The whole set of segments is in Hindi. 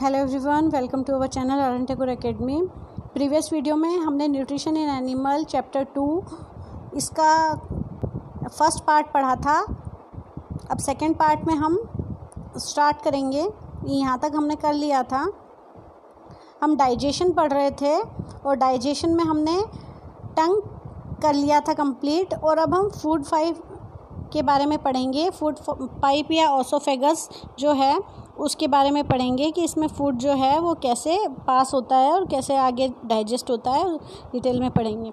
Hello everyone welcome to our channel Aran Tekur academy previous video में हमने nutrition in animal chapter two इसका फ़र्स्ट पार्ट पढ़ा था। अब सेकंड पार्ट में हम स्टार्ट करेंगे। यहाँ तक हमने कर लिया था। हम डाइजेशन पढ़ रहे थे और डाइजेशन में हमने टंग कर लिया था कंप्लीट और अब हम फ़ूड फाइव के बारे में पढ़ेंगे। फ़ूड पाइप या ओसोफेगस जो है, उसके बारे में पढ़ेंगे कि इसमें फ़ूड जो है, वो कैसे पास होता है और कैसे आगे डाइजेस्ट होता है डिटेल में पढ़ेंगे।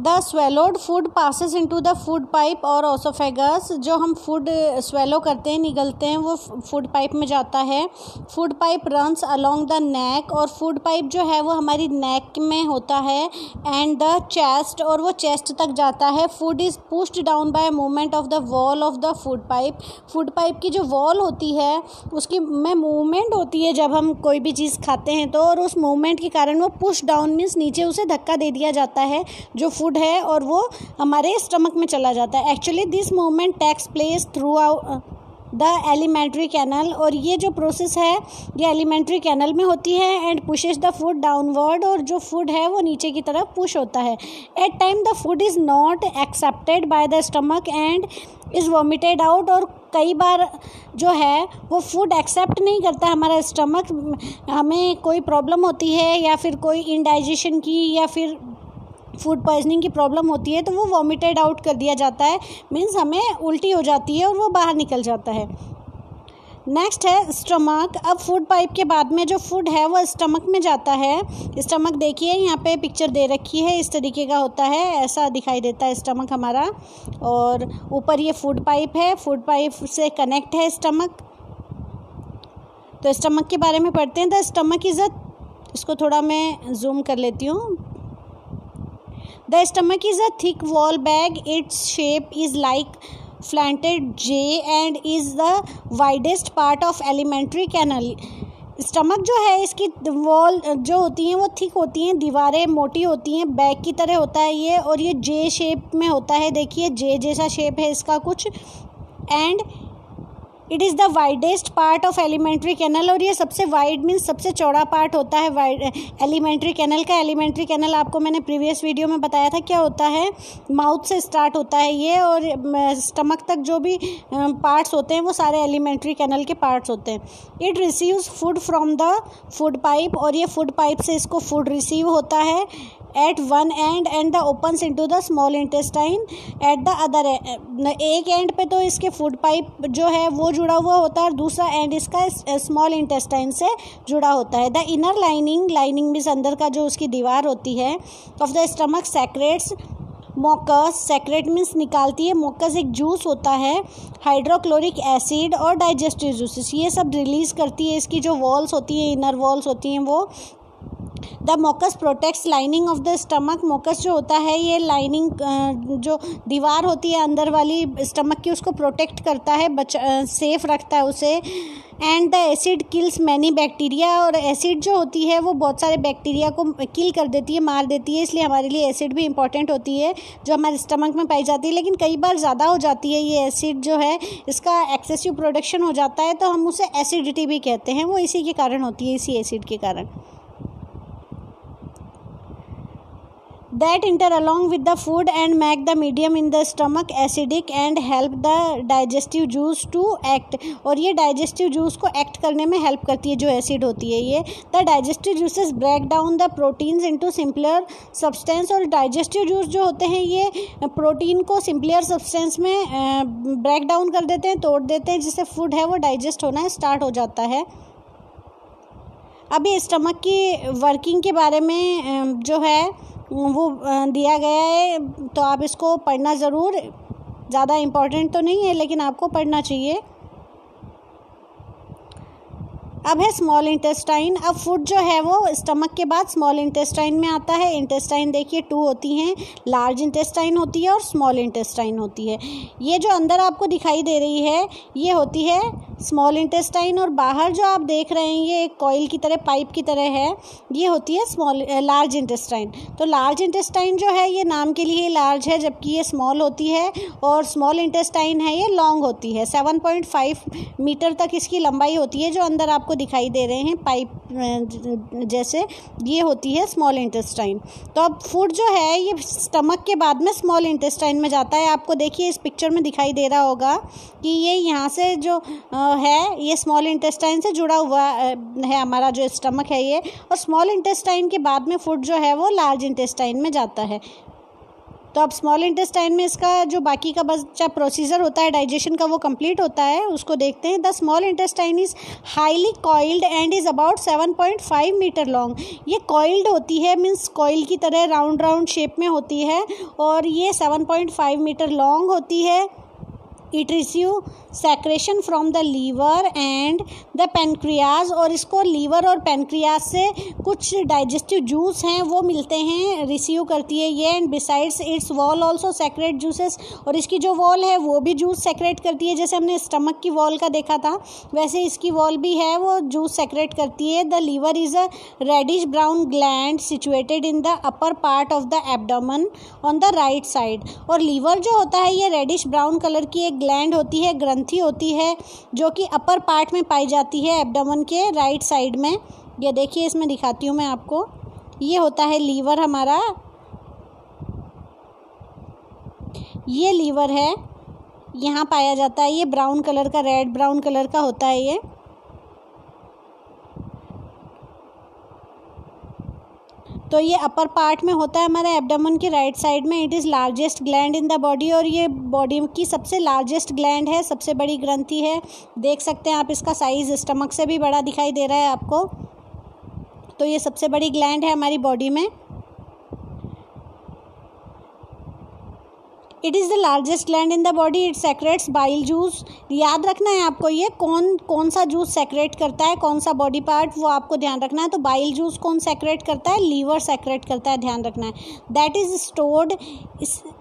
The swallowed food passes into the food pipe और ओसोफेगस जो हम फ़ूड स्वेलो करते हैं, निगलते हैं, वो फ़ूड पाइप में जाता है। Food pipe runs along the neck और फ़ूड पाइप जो है, वो हमारी नेक में होता है। एंड द चेस्ट और वो चेस्ट तक जाता है। Food is pushed down by movement of the wall of the food pipe food pipe की जो वॉल होती है, उसकी में मूवमेंट होती है जब हम कोई भी चीज़ खाते हैं तो। और उस मूवमेंट के कारण वो पुश डाउन मीन्स नीचे उसे धक्का दे दिया जाता है। जो फ़ूड फ़ूड है और वो हमारे स्टमक में चला जाता है। Actually this movement takes place throughout the alimentary canal और ये जो प्रोसेस है, ये एलिमेंट्री कैनल में होती है and pushes the food downward और जो फ़ूड है वो नीचे की तरफ़ पुश होता है। At time the food is not accepted by the stomach and is vomited out और कई बार जो है, वो फ़ूड एक्सेप्ट नहीं करता हमारा स्टमक हमें कोई प्रॉब्लम होती है या फिर कोई इंडाइजेशन की या फिर फ़ूड पॉइजनिंग की प्रॉब्लम होती है तो वो वॉमिटेड आउट कर दिया जाता है। मीन्स हमें उल्टी हो जाती है और वो बाहर निकल जाता है। नेक्स्ट है स्टमक अब फ़ूड पाइप के बाद में जो फ़ूड है, वो स्टमक में जाता है। स्टमक देखिए, यहाँ पे पिक्चर दे रखी है। इस तरीके का होता है, ऐसा दिखाई देता है स्टमक हमारा। और ऊपर ये फ़ूड पाइप है। फ़ूड पाइप से कनेक्ट है स्टमक तो स्टमक के बारे में पढ़ते हैं। द स्टमक इज़ अ इसको थोड़ा मैं जूम कर लेती हूँ। The stomach is a thick wall bag its shape is like flattened J and is the widest part of alimentary canal stomach जो है, इसकी वॉल जो होती हैं, वो थिक होती हैं, दीवारें मोटी होती हैं बैग की तरह होता है ये और ये जे शेप में होता है। देखिए जे जैसा शेप है इसका कुछ। And it is the widest part of alimentary canal और ये सबसे वाइड मीन्स सबसे चौड़ा पार्ट होता है वाइड एलिमेंट्री कैनल का। एलिमेंट्री कैनल आपको मैंने प्रीवियस वीडियो में बताया था क्या होता है। माउथ से स्टार्ट होता है ये और स्टमक तक जो भी पार्ट्स होते हैं वो सारे एलिमेंट्री कैनल के पार्ट्स होते हैं। It receives food from the food pipe और ये फ़ूड पाइप से इसको फ़ूड रिसीव होता है। At one end and the opens into the small intestine at the other एक एंड पे तो इसके फ़ूड पाइप जो है वो जुड़ा हुआ होता है और दूसरा एंड इसका स्मॉल इंटेस्टाइन से जुड़ा होता है। The inner lining lining means अंदर का जो उसकी दीवार होती है of the stomach secretes mucus secrete means निकालती है। मोकस एक जूस होता है हाइड्रोक्लोरिक एसिड और डाइजेस्टिव जूसेस ये सब रिलीज़ करती है, इसकी जो वॉल्स होती हैं इनर वॉल्स होती हैं वो। The mucus protects lining of the stomach. Mucus जो होता है, ये लाइनिंग जो दीवार होती है अंदर वाली, स्टमक की, उसको प्रोटेक्ट करता है, बच सेफ़ रखता है उसे। And the acid kills many bacteria, और एसिड जो होती है, वो बहुत सारे बैक्टीरिया को किल कर देती है, मार देती है, इसलिए हमारे लिए एसिड भी इंपॉर्टेंट होती है, जो हमारे स्टमक में पाई जाती है। लेकिन कई बार ज़्यादा हो जाती है ये एसिड जो है, इसका एक्सेसिव प्रोडक्शन हो जाता है तो हम उसे एसिडिटी भी कहते हैं, वो इसी के कारण होती है, इसी एसिड के कारण। That enter along with the food and make the medium in the stomach acidic and help the digestive juice to act और ये डाइजेस्टिव जूस को एक्ट करने में हेल्प करती है, जो एसिड होती है ये। The digestive juices break down the proteins into simpler substance और डाइजेस्टिव जूस जो होते हैं ये प्रोटीन को सिंपलियर सब्सटेंस में ब्रेक डाउन कर देते हैं, तोड़ देते हैं, जिससे फ़ूड है वो डाइजेस्ट होना स्टार्ट हो जाता है। अभी स्टमक की वर्किंग के बारे में जो है वो दिया गया है तो आप इसको पढ़ना ज़रूर। ज़्यादा इम्पोर्टेंट तो नहीं है, लेकिन आपको पढ़ना चाहिए। अब है स्मॉल इंटेस्टाइन अब फ़ूड जो है वो स्टमक के बाद स्मॉल इंटेस्टाइन में आता है। इंटेस्टाइन देखिए टू होती हैं। लार्ज इंटेस्टाइन होती है और स्मॉल इंटेस्टाइन होती है। ये जो अंदर आपको दिखाई दे रही है, ये होती है स्मॉल इंटेस्टाइन और बाहर जो आप देख रहे हैं, ये एक कॉइल की तरह पाइप की तरह है। ये होती है स्मॉल लार्ज इंटेस्टाइन तो लार्ज इंटेस्टाइन जो है, ये नाम के लिए लार्ज है, जबकि ये स्मॉल होती है और स्मॉल इंटेस्टाइन है, ये लॉन्ग होती है। सेवन पॉइंट फाइव मीटर तक इसकी लंबाई होती है, जो अंदर आपको दिखाई दे रहे हैं पाइप जैसे। ये होती है स्मॉल इंटेस्टाइन तो अब फ़ूड जो है, ये स्टमक के बाद में स्मॉल इंटेस्टाइन में जाता है। आपको देखिए, इस पिक्चर में दिखाई दे रहा होगा कि ये यहाँ से जो है, ये स्मॉल इंटेस्टाइन से जुड़ा हुआ है हमारा जो स्टमक है ये। और स्मॉल इंटेस्टाइन के बाद में फ़ूड जो है वो लार्ज इंटेस्टाइन में जाता है। तो अब स्मॉल इंटेस्टाइन में इसका जो बाकी का बच्चा प्रोसीजर होता है डाइजेशन का वो कंप्लीट होता है, उसको देखते हैं। The small intestine is highly coiled and is about seven point five metre long ये कॉइल्ड होती है मीन्स कॉइल की तरह राउंड राउंड शेप में होती है। और ये seven point five metre long होती है। It receive secretion from the liver and the pancreas और इसको लीवर और पेनक्रियाज से कुछ डाइजेस्टिव जूस हैं, वो मिलते हैं रिसीव करती है ये and besides its wall also secrete juices और इसकी जो वॉल है, वो भी जूस सेक्रेट करती है, जैसे हमने स्टमक की वॉल का देखा था, वैसे इसकी वॉल भी है, वो जूस सेक्रेट करती है। The liver is a reddish brown gland situated in the upper part of the abdomen on the right side और लीवर जो होता है, ये रेडिश ब्राउन कलर की एक ग्लैंड होती है, ग्रंथि होती है, जो कि अपर पार्ट में पाई जाती है एबडमन के राइट साइड में। ये देखिए, इसमें दिखाती हूँ मैं आपको। ये होता है लीवर हमारा। ये लीवर है। यहाँ पाया जाता है, ये ब्राउन कलर का, रेड ब्राउन कलर का होता है ये। तो ये अपर पार्ट में होता है हमारे एबडामन की राइट साइड में. It is largest gland in the body और ये बॉडी की सबसे लार्जेस्ट ग्लैंड है, सबसे बड़ी ग्रंथि है. देख सकते हैं आप इसका साइज़ स्टमक से भी बड़ा दिखाई दे रहा है आपको. तो ये सबसे बड़ी ग्लैंड है हमारी बॉडी में. It is the largest gland in the body it secretes bile juice याद रखना है आपको ये, कौन कौन सा जूस सेक्रेट करता है, कौन सा बॉडी पार्ट वो आपको ध्यान रखना है। तो बाइल जूस कौन सेक्रेट करता है? लीवर सेक्रेट करता है, ध्यान रखना है। That is stored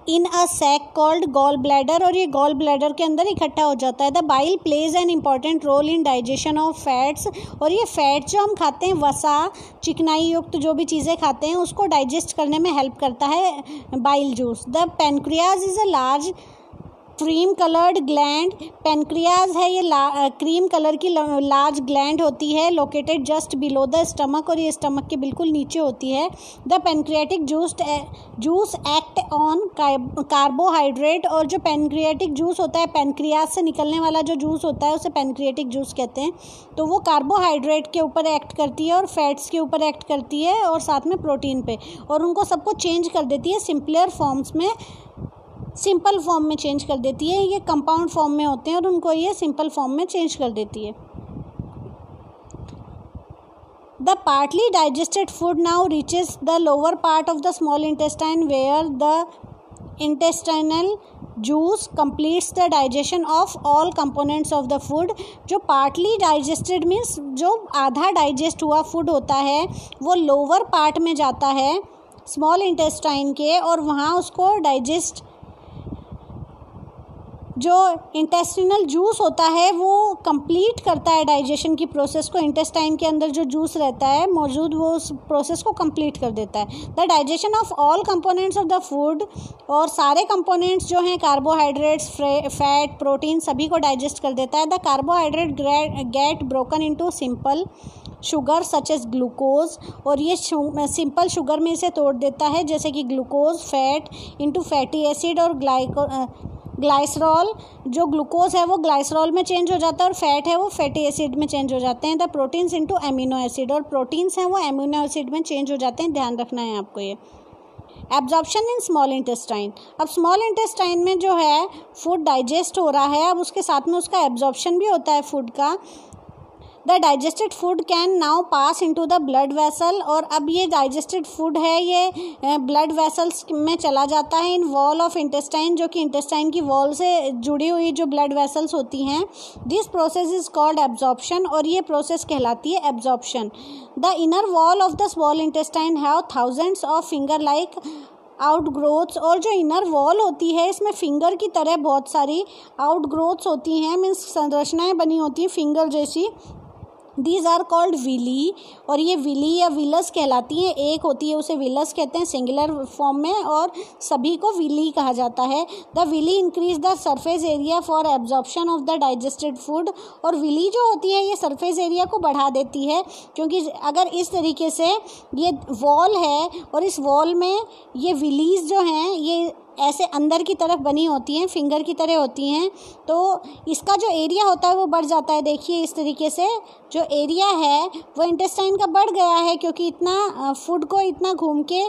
in a sac called gall bladder और ये गॉल ब्लैडर के अंदर इकट्ठा हो जाता है। The bile plays an important role in digestion of fats और ये फैट जो हम खाते हैं, वसा, चिकनाई युक्त जो भी चीज़ें खाते हैं, उसको डाइजेस्ट करने में हेल्प करता है bile juice the pancreas is a large cream coloured gland pancreas है, ये क्रीम कलर की लार्ज ग्लैंड होती है located just below the stomach और ये स्टमक के बिल्कुल नीचे होती है. The pancreatic juice juice act on carbohydrate और जो पेनक्रियाटिक जूस होता है पेनक्रियाज से निकलने वाला जो जूस होता है, उसे पेनक्रियाटिक जूस कहते हैं. तो वो कार्बोहाइड्रेट के ऊपर एक्ट करती है और फैट्स के ऊपर एक्ट करती है और साथ में प्रोटीन पे. और उनको सबको चेंज कर देती है सिंपलर फॉर्म्स में. सिंपल फॉर्म में चेंज कर देती है, ये कंपाउंड फॉर्म में होते हैं और उनको ये सिंपल फॉर्म में चेंज कर देती है। The partly digested food now reaches the lower part of the small intestine where the intestinal juice completes the digestion of all components of the food. जो पार्टली डाइजेस्टेड मीन्स जो आधा डाइजेस्ट हुआ फ़ूड होता है, वो लोअर पार्ट में जाता है, स्मॉल इंटेस्टाइन के, और वहाँ उसको डाइजेस्ट जो इंटेस्टिनल जूस होता है, वो कंप्लीट करता है डाइजेशन की प्रोसेस को इंटेस्टाइन के अंदर जो जूस रहता है, मौजूद वो उस प्रोसेस को कंप्लीट कर देता है। The digestion of all components of the food और सारे कंपोनेंट्स जो हैं कार्बोहाइड्रेट्स फैट प्रोटीन सभी को डाइजेस्ट कर देता है। The carbohydrate get broken into simple sugar such as glucose और ये सिंपल शुगर में इसे तोड़ देता है, जैसे कि glucose fat into fatty acid और ग्लाइको ग्लाइसरॉल, जो ग्लूकोज है, वो ग्लाइसरॉल में चेंज हो जाता है और फैट है, वो फैटी एसिड में चेंज हो जाते हैं। The proteins into amino acid और प्रोटीन्स हैं, वो एमिनो एसिड में चेंज हो जाते हैं। ध्यान रखना है आपको ये। एब्जॉर्प्शन इन स्मॉल इंटेस्टाइन अब स्मॉल इंटेस्टाइन में जो है फ़ूड डाइजेस्ट हो रहा है। अब उसके साथ में उसका एब्जॉर्प्शन भी होता है फ़ूड का। The digested food can now pass into the blood vessel और अब ये डाइजेस्टेड फ़ूड है, ये ब्लड वेसल्स में चला जाता है इन वॉल ऑफ़ इंटेस्टाइन, जो कि इंटेस्टाइन की वॉल से जुड़ी हुई जो ब्लड वेसल्स होती हैं। This process is called absorption और ये प्रोसेस कहलाती है absorption. The inner wall of the small intestine have thousands of finger like outgrowths और जो इनर वॉल होती है, इसमें फिंगर की तरह बहुत सारी आउट ग्रोथ्स होती हैं मीन्स संरचनाएँ बनी होती हैं, फिंगर जैसी। दीज आर कॉल्ड विली और ये विली या विलस कहलाती हैं। एक होती है, उसे विलस कहते हैं सिंगुलर फॉर्म में और सभी को विली कहा जाता है। The villi increase the surface area for absorption of the digested food और विली जो होती है, ये सरफेस एरिया को बढ़ा देती है, क्योंकि अगर इस तरीके से ये वॉल है और इस वॉल में ये विलीज जो हैं, ये ऐसे अंदर की तरफ़ बनी होती हैं, फिंगर की तरह होती हैं तो इसका जो एरिया होता है वो बढ़ जाता है। देखिए इस तरीके से जो एरिया है, वो इंटेस्टाइन का बढ़ गया है क्योंकि इतना फ़ूड को इतना घूम के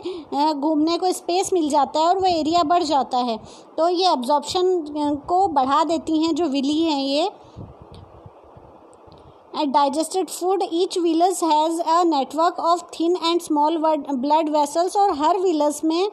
घूमने को स्पेस मिल जाता है और वो एरिया बढ़ जाता है। तो ये एब्जॉर्प्शन को बढ़ा देती हैं जो विली हैं ये। At digested food each villus has a network of thin and small blood vessels और हर व्हीलर्स में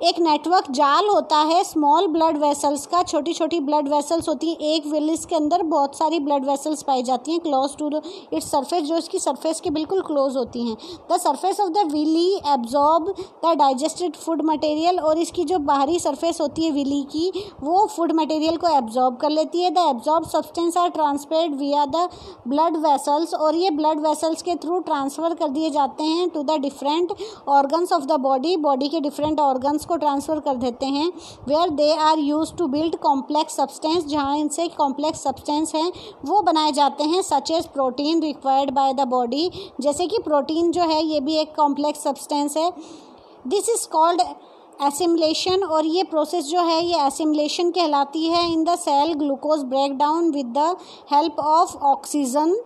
एक नेटवर्क जाल होता है स्मॉल ब्लड वेसल्स का छोटी छोटी ब्लड वेसल्स होती हैं। एक विलिस के अंदर बहुत सारी ब्लड वेसल्स पाई जाती हैं क्लोज टू इट्स सरफेस जो इसकी सरफेस के बिल्कुल क्लोज होती हैं। The surface of the villi absorb the digested food material और इसकी जो बाहरी सरफेस होती है विली की, वो फ़ूड मटेरियल को एब्जॉर्ब कर लेती है। The absorb substance are transported via the blood vessels और ये ब्लड वेसल्स के थ्रू ट्रांसफ़र कर दिए जाते हैं to the different organs of the body body के डिफरेंट ऑर्गन्स को ट्रांसफ़र कर देते हैं where they are used to build complex substance जहाँ इनसे कॉम्प्लेक्स सब्सटेंस हैं, वो बनाए जाते हैं such as protein required by the body जैसे कि प्रोटीन जो है, ये भी एक कॉम्प्लेक्स सब्सटेंस है। दिस इज़ कॉल्ड एसिमलेशन और ये प्रोसेस जो है, ये एसिमलेशन कहलाती है in the cell glucose break down with the help of oxygen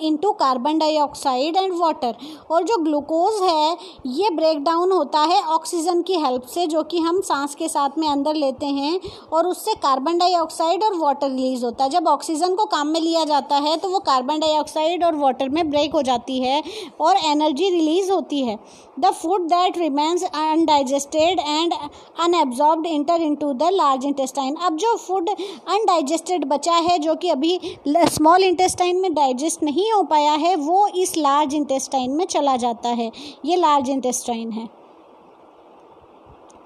into carbon dioxide and water और जो ग्लूकोज है, ये ब्रेक डाउन होता है ऑक्सीजन की हेल्प से, जो कि हम सांस के साथ में अंदर लेते हैं और उससे कार्बन डाइऑक्साइड और वाटर रिलीज़ होता है। जब ऑक्सीजन को काम में लिया जाता है तो वो कार्बन डाइऑक्साइड और वाटर में ब्रेक हो जाती है और एनर्जी रिलीज़ होती है। The food that remains undigested and unabsorbed enter into the large intestine अब जो फ़ूड अनडाइजेस्टेड बचा है, जो कि अभी स्मॉल इंटेस्टाइन में डाइजेस्ट नहीं नहीं हो पाया है, वो इस लार्ज इंटेस्टाइन में चला जाता है। ये लार्ज इंटेस्टाइन है।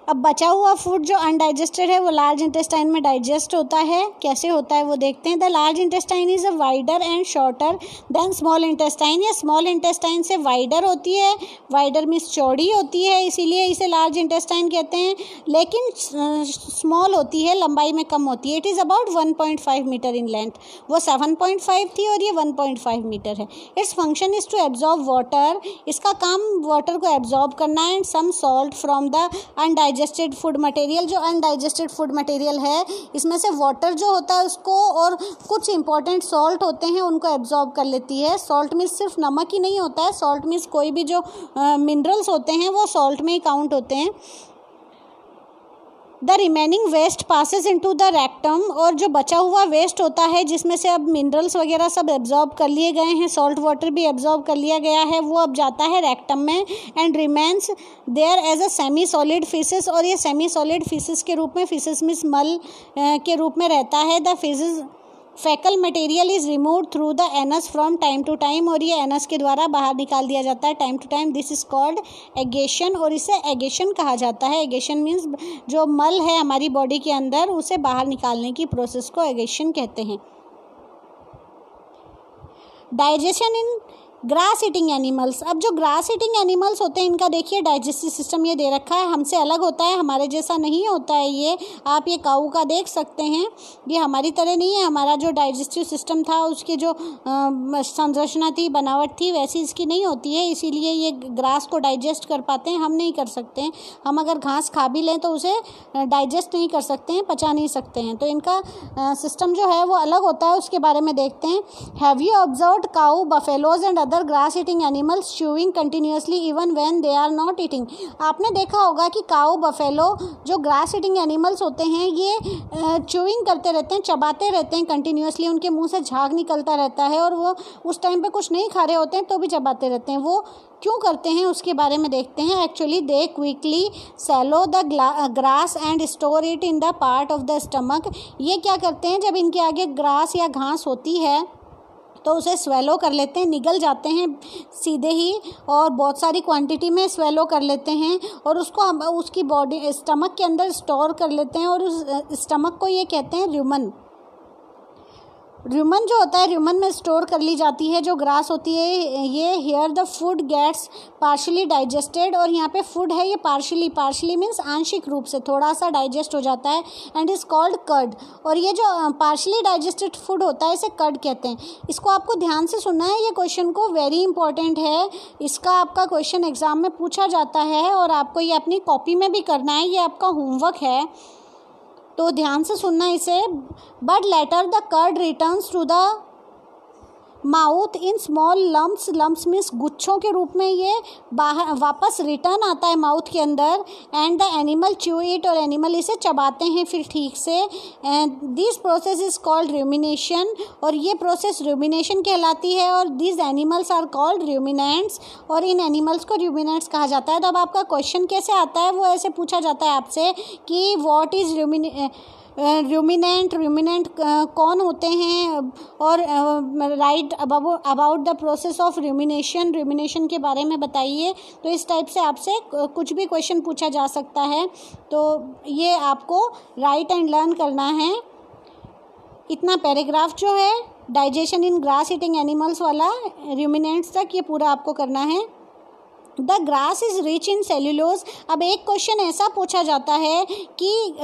अब बचा हुआ फ़ूड जो अनडाइजेस्टेड है, वो लार्ज इंटेस्टाइन में डाइजेस्ट होता है। कैसे होता है वो देखते हैं। The large intestine is a wider and shorter than small intestine या स्मॉल इंटेस्टाइन से वाइडर होती है वाइडर मीन्स चौड़ी होती है, इसीलिए इसे लार्ज इंटेस्टाइन कहते हैं। लेकिन स्मॉल होती है, लंबाई में कम होती है। It is about one point five metre in length वो सेवन पॉइंट फाइव थी और ये वन पॉइंट फाइव मीटर है। Its function is to absorb water इसका काम वाटर को एब्जॉर्ब करना है and some salt from the undige undigested food material जो अनडाइजेस्टेड फ़ूड मटेरियल है, इसमें से वाटर जो होता है उसको और कुछ इंपॉर्टेंट सॉल्ट होते हैं, उनको एब्जॉर्ब कर लेती है। सॉल्ट मीन्स सिर्फ़ नमक ही नहीं होता है सॉल्ट मीन्स कोई भी जो मिनरल्स होते हैं, वो सॉल्ट में ही काउंट होते हैं। The remaining waste passes into the rectum, और जो बचा हुआ वेस्ट होता है, जिसमें से अब मिनरल्स वगैरह सब एब्जॉर्ब कर लिए गए हैं सॉल्ट वाटर भी एब्जॉर्ब कर लिया गया है, वो अब जाता है रेक्टम में and remains there as a semi solid faeces और ये सेमी सॉलिड फिसिस के रूप में फिसिस मिस मल के रूप में रहता है। The faeces faecal material is remove through the anus from time to time और ये एनस के द्वारा बाहर निकाल दिया जाता है time to time this is called egestion और इसे एगेशन कहा जाता है. एगेशन मीन्स जो मल है हमारी बॉडी के अंदर, उसे बाहर निकालने की प्रोसेस को एगेशन कहते हैं। Digestion in grass eating animals अब जो ग्रास ईटिंग एनिमल्स होते हैं, इनका देखिए डाइजेस्टिव सिस्टम ये दे रखा है, हमसे अलग होता है, हमारे जैसा नहीं होता है ये। आप ये काऊ का देख सकते हैं, ये हमारी तरह नहीं है, हमारा जो डाइजेस्टिव सिस्टम था, उसकी जो संरचना थी, बनावट थी, वैसी इसकी नहीं होती है, इसीलिए ये ग्रास को डाइजेस्ट कर पाते हैं, हम नहीं कर सकते हैं। हम अगर घास खा भी लें तो उसे डाइजेस्ट नहीं कर सकते हैं, पचा नहीं सकते हैं। तो इनका सिस्टम जो है वो अलग होता है, उसके बारे में देखते हैं। Have you observe cow buffaloes and other other grass eating animals chewing continuously even when they are not eating आपने देखा होगा कि काऊ बफेलो जो ग्रास ईटिंग एनिमल्स होते हैं, ये च्यूइंग करते रहते हैं, चबाते रहते हैं कंटिन्यूसली उनके मुँह से झाग निकलता रहता है और वो उस टाइम पे कुछ नहीं खा रहे होते हैं तो भी चबाते रहते हैं। वो क्यों करते हैं, उसके बारे में देखते हैं। Actually they quickly swallow the grass and store it in the part of the stomach ये क्या करते हैं, जब इनके आगे ग्रास या घास होती है तो उसे स्वेलो कर लेते हैं, निगल जाते हैं सीधे ही और बहुत सारी क्वांटिटी में स्वेलो कर लेते हैं और उसको हम, उसकी बॉडी स्टमक के अंदर स्टोर कर लेते हैं और उस स्टमक को ये कहते हैं र्यूमन र्यूमन जो होता है र्यूमन में स्टोर कर ली जाती है, जो ग्रास होती है, ये here the food gets partially digested और यहाँ पे फ़ूड है ये पार्शली पार्शली मीन्स आंशिक रूप से थोड़ा सा डाइजेस्ट हो जाता है एंड इज़ कॉल्ड कर्ड और ये जो पार्शली डाइजेस्टेड फ़ूड होता है, इसे कर्ड कहते हैं। इसको आपको ध्यान से सुनना है, ये क्वेश्चन को वेरी इंपॉर्टेंट है। इसका आपका क्वेश्चन एग्ज़ाम में पूछा जाता है और आपको ये अपनी कॉपी में भी करना है, ये आपका होमवर्क है। तो ध्यान से सुनना इसे. But later the cud return to the mouth in small lumps lumps means गुच्छों के रूप में ये बाहर, वापस रिटर्न आता है माउथ के अंदर and the animal chew it और एनिमल इसे चबाते हैं फिर ठीक से and this process is called rumination और ये प्रोसेस र्यूमिनेशन कहलाती है और this animals are called ruminants और इन एनिमल्स को र्यूमिनेंट्स कहा जाता है। तो अब आपका क्वेश्चन कैसे आता है? वो ऐसे पूछा जाता है आपसे कि what is rumine ruminant ruminant कौन होते हैं? और write about the process of rumination rumination के बारे में बताइए। तो इस टाइप से आपसे कुछ भी क्वेश्चन पूछा जा सकता है। तो ये आपको राइट एंड लर्न करना है। इतना पैराग्राफ जो है digestion in grass eating animals वाला रूमिनेंट्स तक ये पूरा आपको करना है। The grass is rich in cellulose अब एक क्वेश्चन ऐसा पूछा जाता है कि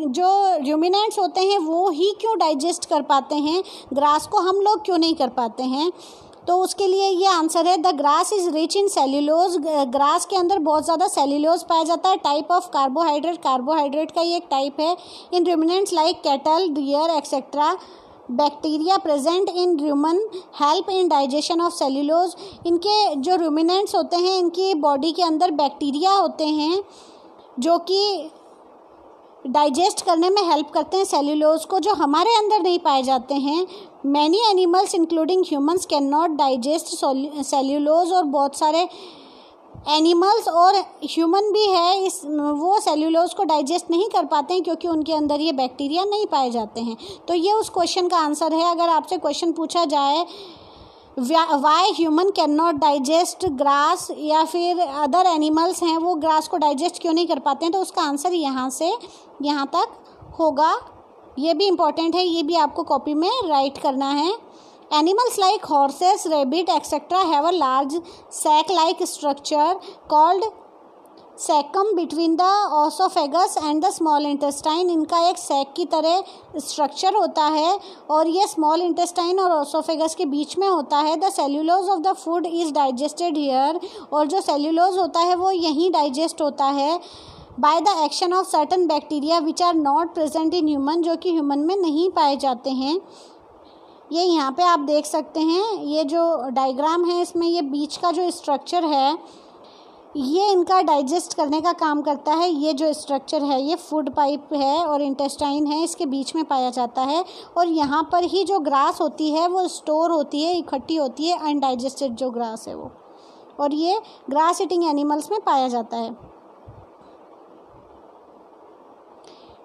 जो र्यूमिनेंट्स होते हैं, वो ही क्यों डाइजेस्ट कर पाते हैं? ग्रास को हम लोग क्यों नहीं कर पाते हैं? तो उसके लिए ये आंसर है the grass is rich in cellulose grass के अंदर बहुत ज़्यादा सेल्यूलोज पाया जाता है। टाइप ऑफ़ कार्बोहाइड्रेट कार्बोहाइड्रेट का ये एक टाइप है। In ruminants like cattle deer etcetera bacteria present in human help in digestion of cellulose. इनके जो रूमिनेंट्स होते हैं, इनकी बॉडी के अंदर बैक्टीरिया होते हैं, जो कि डाइजेस्ट करने में हेल्प करते हैं सेल्यूलोज को, जो हमारे अंदर नहीं पाए जाते हैं। Many animals, including humans, can not digest cellulose और बहुत सारे एनिमल्स और ह्यूमन भी है, इस, वो सेल्यूलोज को डाइजेस्ट नहीं कर पाते हैं क्योंकि उनके अंदर ये बैक्टीरिया नहीं पाए जाते हैं। तो ये उस क्वेश्चन का आंसर है। अगर आपसे क्वेश्चन पूछा जाए why human can not digest grass या फिर अदर एनिमल्स हैं, वो ग्रास को डाइजेस्ट क्यों नहीं कर पाते हैं? तो उसका आंसर यहाँ से, यहाँ तक होगा। ये भी इंपॉर्टेंट है, ये भी आपको कॉपी में राइट करना है। Animals like horses, rabbit, etc. have a large sac-like structure called caecum between the oesophagus and the small intestine इनका एक सैक की तरह स्ट्रक्चर होता है और ये स्मॉल इंटेस्टाइन और ऑसोफेगस के बीच में होता है the cellulose of the food is digested here और जो सेल्यूलोज होता है वो यहीं डाइजेस्ट होता है by the action of certain bacteria which are not present in human जो कि ह्यूमन में नहीं पाए जाते हैं ये यहाँ पे आप देख सकते हैं, ये जो डायग्राम है, इसमें ये बीच का जो स्ट्रक्चर है, ये इनका डाइजेस्ट करने का काम करता है। ये जो स्ट्रक्चर है, ये फ़ूड पाइप है और इंटेस्टाइन है, इसके बीच में पाया जाता है। और यहाँ पर ही जो ग्रास होती है, वो स्टोर होती है, इकट्ठी होती है अनडाइजेस्टेड जो ग्रास है वो। और ये ग्रास ईटिंग एनिमल्स में पाया जाता है।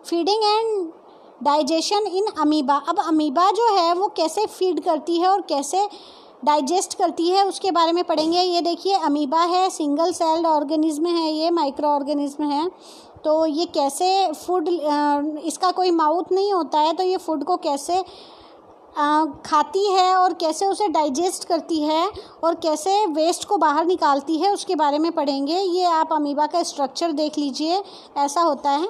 Feeding and digestion in amoeba. अब अमीबा जो है, वो कैसे फ़ीड करती है और कैसे डाइजेस्ट करती है, उसके बारे में पढ़ेंगे। ये देखिए, अमीबा है, सिंगल सेल्ड ऑर्गेनिज्म है, ये माइक्रो ऑर्गेनिज्म है। तो ये कैसे फ़ूड इसका कोई माउथ नहीं होता है तो ये फ़ूड को कैसे खाती है और कैसे उसे डाइजेस्ट करती है और कैसे वेस्ट को बाहर निकालती है, उसके बारे में पढ़ेंगे। ये आप अमीबा का स्ट्रक्चर देख लीजिए, ऐसा होता है।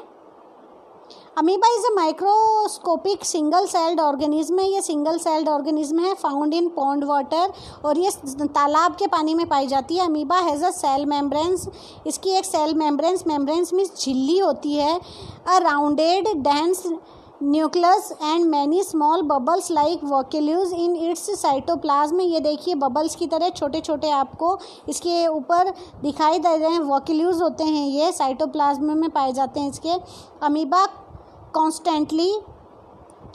Amoeba is a microscopic single celled organism है, ये सिंगल सेल्ड ऑर्गेनिज्म है फाउंड इन पॉन्ड वाटर और ये तालाब के पानी में पाई जाती है। Amoeba has a cell membranes इसकी एक सेल मेम्ब्रेंस मेम्ब्रेंस मीन्स झिल्ली होती है। A rounded dense nucleus and many small bubbles like vacuoles in its cytoplasm ये देखिए बबल्स की तरह छोटे छोटे आपको इसके ऊपर दिखाई दे रहे हैं। वॉक्यूल्यूज होते हैं ये साइटोप्लाज्म में पाए जाते हैं इसके। Amoeba constantly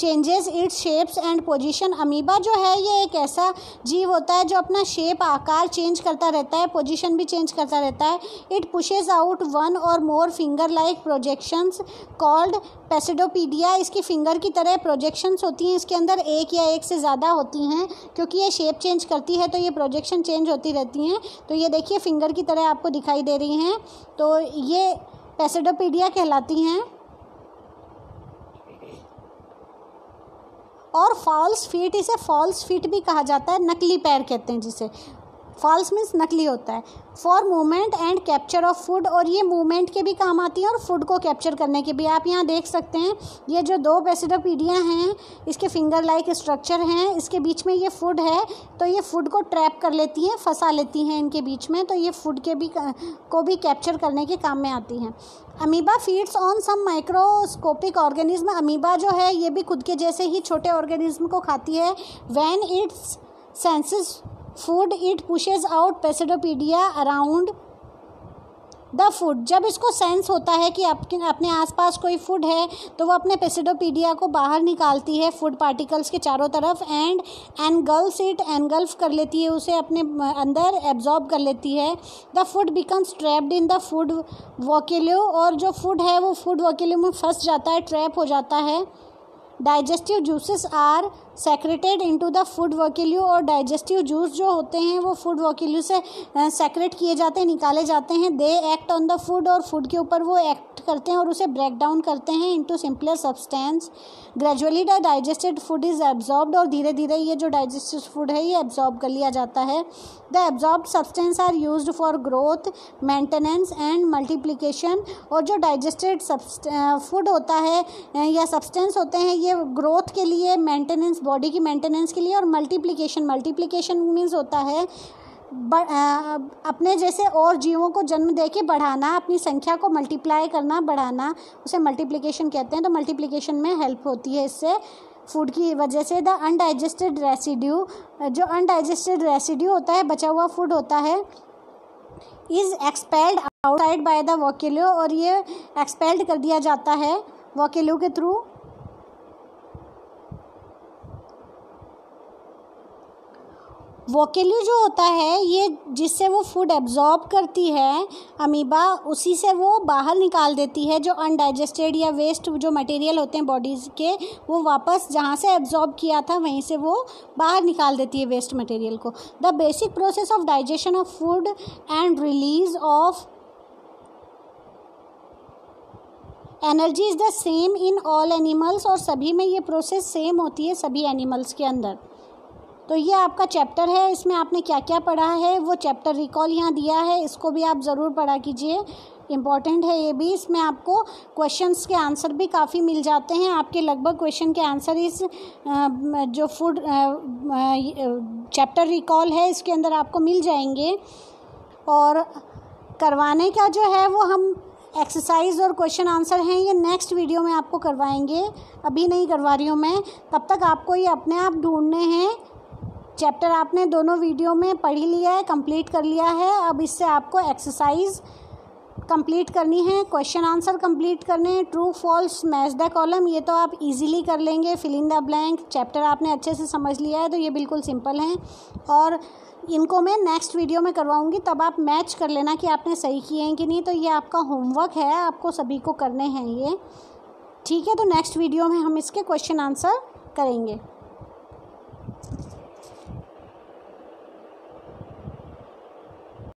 changes its shapes and position amoeba जो है, ये एक ऐसा जीव होता है जो अपना शेप आकार चेंज करता रहता है पोजीशन भी चेंज करता रहता है। It pushes out one or more finger like projections called pseudopodia इसकी फिंगर की तरह प्रोजेक्शंस होती हैं, इसके अंदर एक या एक से ज़्यादा होती हैं, क्योंकि ये शेप चेंज करती है तो ये प्रोजेक्शन चेंज होती रहती हैं। तो ये देखिए फिंगर की तरह आपको दिखाई दे रही हैं। तो ये पेसिडोपीडिया कहलाती हैं। और फॉल्स फीट इसे फॉल्स फीट भी कहा जाता है, नकली पैर कहते हैं जिसे। फॉल्स मीन्स नकली होता है। For movement and capture of food और ये मूवमेंट के भी काम आती है और फ़ूड को कैप्चर करने के भी। आप यहाँ देख सकते हैं, ये जो दो बेसिडोपीडिया हैं, इसके फिंगर लाइक स्ट्रक्चर हैं, इसके बीच में ये फ़ूड है तो ये फ़ूड को ट्रैप कर लेती हैं, फंसा लेती हैं इनके बीच में तो ये फ़ूड के भी, को भी कैप्चर करने के काम में आती हैं। Amoeba feeds on some microscopic organism amoeba जो है, ये भी खुद के जैसे ही छोटे ऑर्गेनिज्म को खाती है। When its senses food it pushes out pseudopodia around the food जब इसको सेंस होता है कि आपके, अपने आसपास कोई फ़ूड है तो वो अपने पेसिडोपीडिया को बाहर निकालती है फ़ूड पार्टिकल्स के चारों तरफ़ एंड एनगल्फ इट एनगल्फ कर लेती है, उसे अपने अंदर एब्जॉर्ब कर लेती है। The food becomes trapped in the food vacuole और जो फ़ूड है, वो फ़ूड वॉकेल्यू में फंस जाता है ट्रैप हो जाता है। Digestive juices are secreted into the food vacuole और डाइजेस्टिव जूस जो होते हैं, वो फ़ूड वकील्यू से सेक्रेट किए जाते हैं, निकाले जाते हैं। They act on the food और फ़ूड के ऊपर वो एक्ट करते हैं और उसे ब्रेक डाउन करते हैं into simpler substance gradually the digested food is absorbed और धीरे धीरे ये जो डाइजेस्टेड फ़ूड है, ये एब्जॉर्ब कर लिया जाता है। The absorb substance are use for growth maintenance and multiplication और जो डाइजेस्टेड फ़ूड होता है या सब्सटेंस होते हैं, ये ग्रोथ के लिए मेंटेनेंस बॉडी की मेंटेनेंस के लिए और मल्टीप्लीकेशन मल्टीप्लीकेशन मीन्स होता है। अपने जैसे और जीवों को जन्म दे के बढ़ाना, अपनी संख्या को मल्टीप्लाई करना, बढ़ाना, उसे मल्टीप्लिकेशन कहते हैं तो मल्टीप्लिकेशन में हेल्प होती है इससे। फ़ूड की वजह से द अनडाइजेस्टेड रेसिड्यू जो अनडाइजेस्टेड रेसिड्यू होता है, बचा हुआ फ़ूड होता है is expelled outside by the vacuole और ये एक्सपेल्ड कर दिया जाता है वॉक्यूलो के थ्रू वोकेली जो होता है, ये जिससे वो फ़ूड एब्जॉर्ब करती है, अमीबा, उसी से वो बाहर निकाल देती है जो अनडाइजेस्टेड या वेस्ट जो मटेरियल होते हैं बॉडीज़ के, वो वापस जहाँ से एब्जॉर्ब किया था, वहीं से वो बाहर निकाल देती है वेस्ट मटेरियल को। The basic process of digestion of food and release of energy is the same in all animals और सभी में ये प्रोसेस सेम होती है सभी एनिमल्स के अंदर। तो ये आपका चैप्टर है, इसमें आपने क्या क्या पढ़ा है? वो चैप्टर रिकॉल यहाँ दिया है, इसको भी आप ज़रूर पढ़ा कीजिए। इंपॉर्टेंट है ये भी, इसमें आपको क्वेश्चंस के आंसर भी काफ़ी मिल जाते हैं। आपके लगभग क्वेश्चन के आंसर इस जो फ़ूड चैप्टर रिकॉल है, इसके अंदर आपको मिल जाएँगे। और करवाने का जो है, वो हम एक्सरसाइज और क्वेश्चन आंसर हैं, ये नेक्स्ट वीडियो में आपको करवाएँगे। अभी नहीं करवा रही हूँ मैं। तब तक आपको ये अपने आप ढूँढने हैं। चैप्टर आपने दोनों वीडियो में पढ़ ही लिया है कंप्लीट कर लिया है। अब इससे आपको एक्सरसाइज कंप्लीट करनी है क्वेश्चन आंसर कंप्लीट करने हैं। True false match the column ये तो आप इजीली कर लेंगे fill in the blank chapter आपने अच्छे से समझ लिया है तो ये बिल्कुल सिंपल हैं। और इनको मैं नेक्स्ट वीडियो में करवाऊँगी, तब आप मैच कर लेना कि आपने सही किए हैं कि नहीं। तो ये आपका होमवर्क है, आपको सभी को करने हैं ये। ठीक है तो नेक्स्ट वीडियो में हम इसके क्वेश्चन आंसर करेंगे।